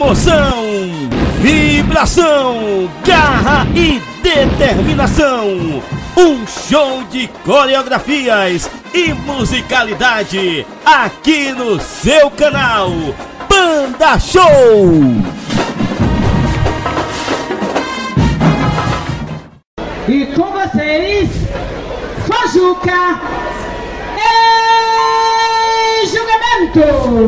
Emoção, vibração, garra e determinação. Um show de coreografias e musicalidade aqui no seu canal Banda Show. E com vocês, Fajuca em julgamento.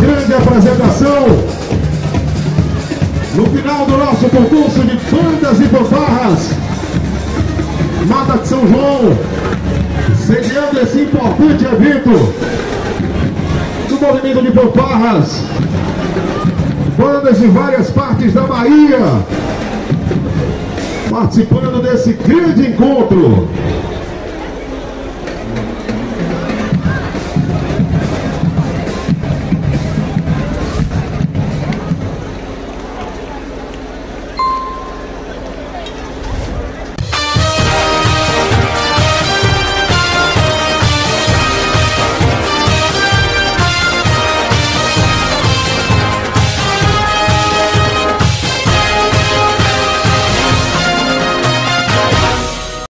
Grande apresentação. No final do nosso concurso de bandas e fanfarras, Mata de São João, sediando esse importante evento do movimento de fanfarras, bandas de várias partes da Bahia, participando desse grande encontro.